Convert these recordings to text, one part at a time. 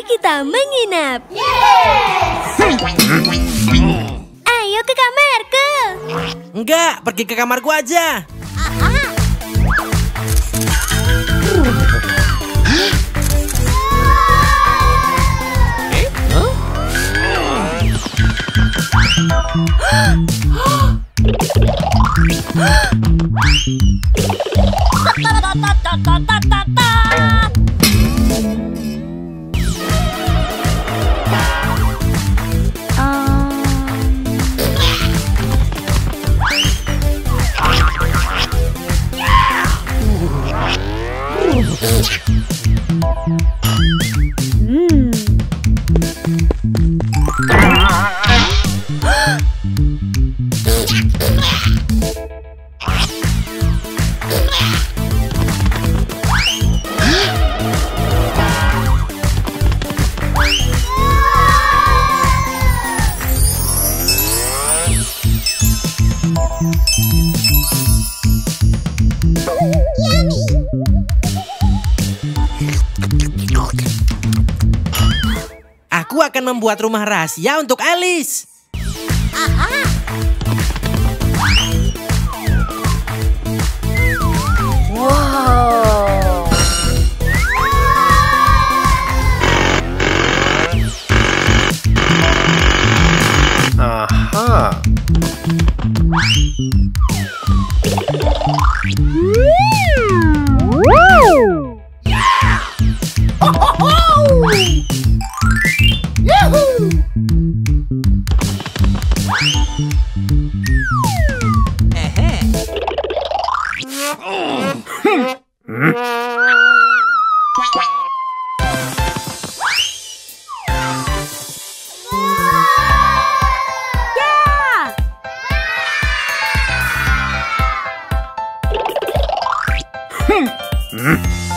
Mari kita menginap. Ayo ke kamarku. Enggak, pergi ke kamarku aja. Aku akan membuat rumah rahasia untuk Alice. Aha. Hmm?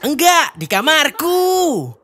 Enggak, di kamarku.